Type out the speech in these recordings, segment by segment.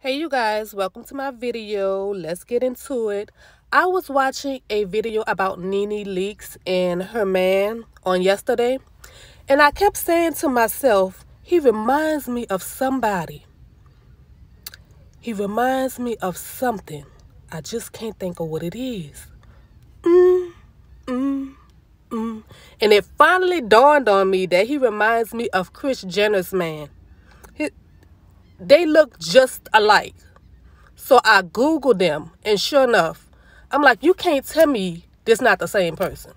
Hey you guys, welcome to my video. Let's get into it. I was watching a video about Nene Leakes and her man on yesterday, and I kept saying to myself, he reminds me of somebody. He reminds me of something. I just can't think of what it is. Mm, mm, mm. And it finally dawned on me that he reminds me of Kris Jenner's man they look just alike. So I Googled them, and sure enough, I'm like, you can't tell me this not the same person.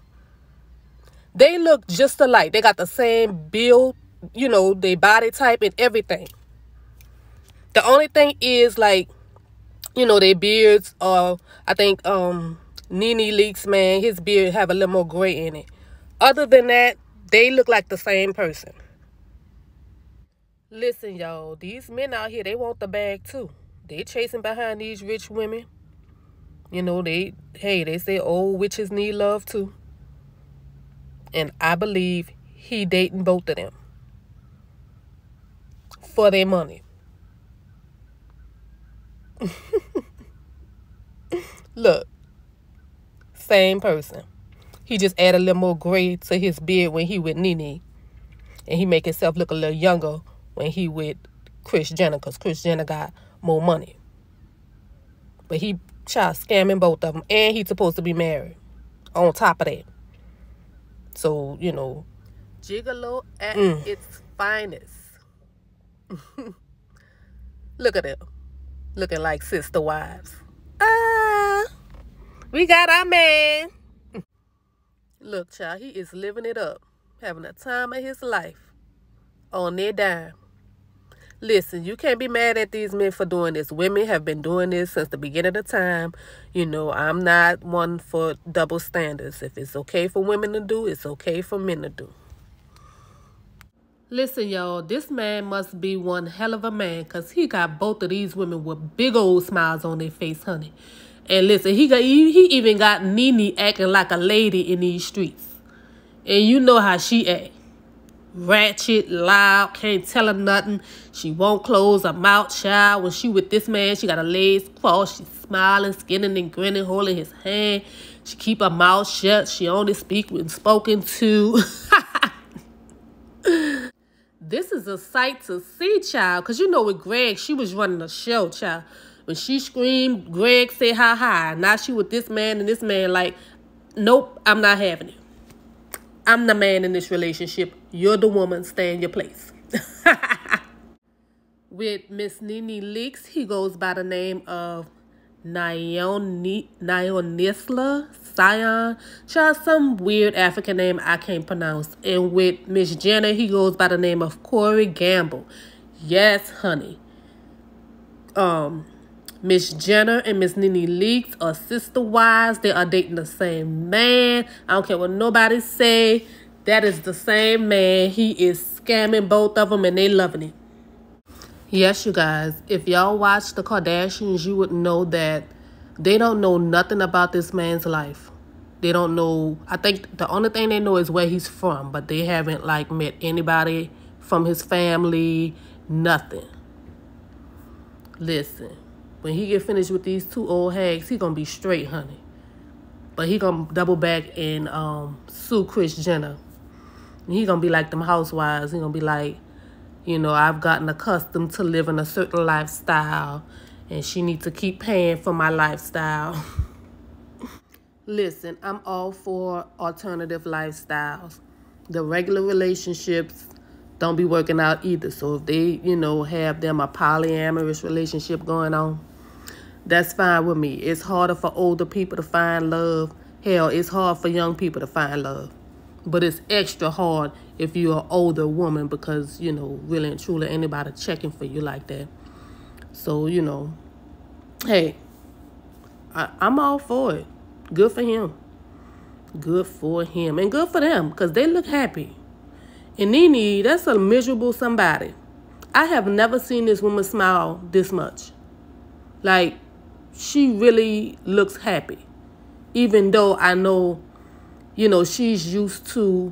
They look just alike. They got the same build, you know, their body type and everything. The only thing is like, you know, their beards are, I think um Nene Leakes, man, his beard have a little more gray in it. Other than that, they look like the same person. Listen, y'all, these men out here, they want the bag too. They chasing behind these rich women. You know, they, hey, they say old witches need love too. And I believe he dating both of them. For their money. Look, same person. He just add a little more gray to his beard when he with Nene. And he make himself look a little younger when he with Kris Jenner because Kris Jenner got more money. But he child scamming both of them. And he's supposed to be married on top of that. So, you know. Gigolo at mm. its finest. Look at them. Looking like sister wives. Ah, we got our man. Look, child, he is living it up. Having a time of his life on their dime. Listen, you can't be mad at these men for doing this. Women have been doing this since the beginning of time. You know, I'm not one for double standards. If it's okay for women to do, it's okay for men to do. Listen, y'all, this man must be one hell of a man because he got both of these women with big old smiles on their face, honey. And listen, he got he, he even got Nene acting like a lady in these streets. And you know how she act ratchet, loud, can't tell her nothing. She won't close her mouth, child. When she with this man, she got her legs crossed. She's smiling, skinning and grinning, holding his hand. She keep her mouth shut. She only speak when spoken to. this is a sight to see, child. Because you know with Greg, she was running a show, child. When she screamed, Greg said hi hi. Now she with this man and this man like, nope, I'm not having it. I'm the man in this relationship. You're the woman. Stay in your place. With Miss Nene Leakes, he goes by the name of Nionisla Sion. Just some weird African name I can't pronounce. And with Miss Jenner, he goes by the name of Corey Gamble. Yes, honey. Um, Miss Jenner and Miss Nene Leakes are sister wives. They are dating the same man. I don't care what nobody say. That is the same man. He is scamming both of them and they loving it. Yes, you guys. If y'all watch the Kardashians, you would know that they don't know nothing about this man's life. They don't know. I think the only thing they know is where he's from, but they haven't like met anybody from his family, nothing. Listen. When he get finished with these two old hags, he gonna be straight, honey. But he gonna double back and um, sue Kris Jenner. And he gonna be like them housewives. He gonna be like, you know, I've gotten accustomed to living a certain lifestyle, and she needs to keep paying for my lifestyle. Listen, I'm all for alternative lifestyles. The regular relationships don't be working out either. So if they, you know, have them a polyamorous relationship going on, that's fine with me. It's harder for older people to find love. Hell, it's hard for young people to find love. But it's extra hard if you're an older woman because, you know, really and truly anybody checking for you like that. So, you know, hey, I, I'm all for it. Good for him. Good for him. And good for them because they look happy. And Nene, that's a miserable somebody. I have never seen this woman smile this much. Like, she really looks happy. Even though I know, you know, she's used to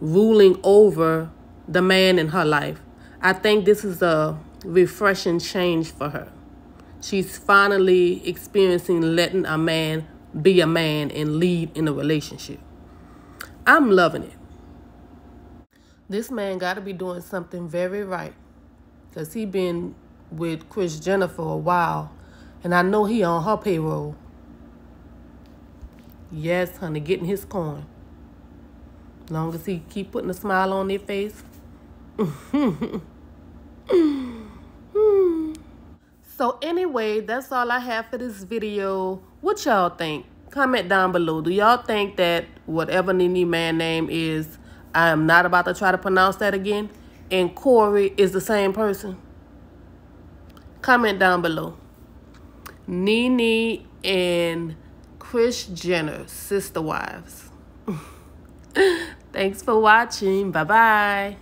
ruling over the man in her life. I think this is a refreshing change for her. she's finally experiencing letting a man be a man and lead in a relationship. I'm loving it. This man got to be doing something very right because he been with Kris Jenner for a while and I know he on her payroll. Yes, honey, getting his coin. Long as he keep putting a smile on their face. so anyway, that's all I have for this video. What y'all think? Comment down below. Do y'all think that whatever Nene man name is, I am not about to try to pronounce that again, and Corey is the same person? Comment down below. Nene and Kris Jenner, sister wives. Thanks for watching. Bye-bye.